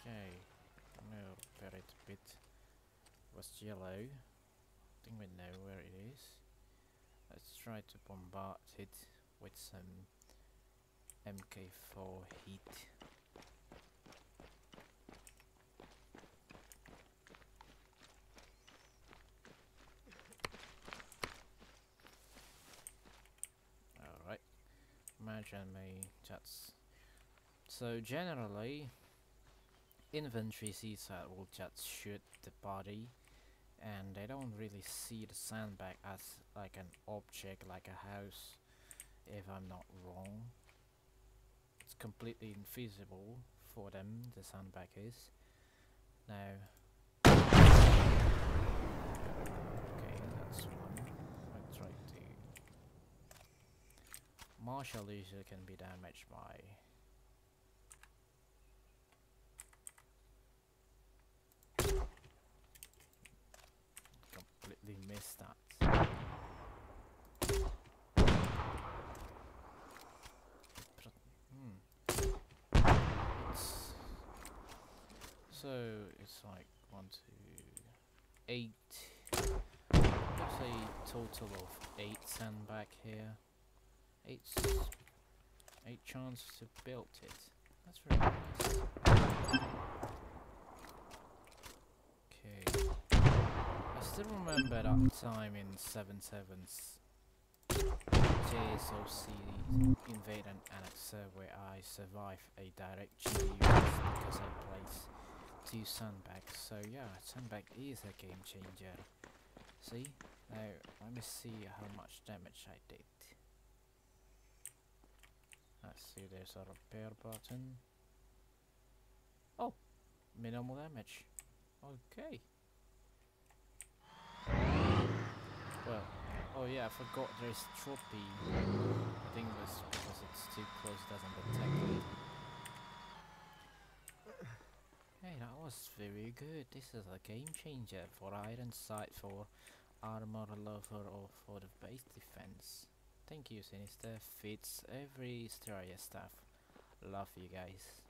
Okay, I'm gonna it bit. Was yellow. I think we know where it is. Let's try to bombard it with some MK4 heat. Alright. Imagine me just so generally infantry seats that will just shoot the body and they don't really see the sandbag as like an object like a house if I'm not wrong. It's completely invisible for them, the sandbag is. Now Okay, that's one. I try to Martial user can be damaged by Pro- Hmm. So it's like one, two, eight. Let's say total of eight sandbag here. Eight, eight chance to build it. That's very nice. Okay. I still remember that time in 7.7's JSOC invade and annex uh, where I survived a direct GU because I placed two sandbags. So yeah, sandbag is a game changer. See? Now let me see how much damage I did. Let's see, there's a repair button. Oh, minimal damage. Okay. Oh yeah, I forgot there's trophy. I think that's because it's too close, it doesn't detect it. Hey, that was very good. This is a game changer for Iron Sight, for Armor Lover, or for the base defense. Thank you, Sinister. Fits every Stereo stuff. Love you guys.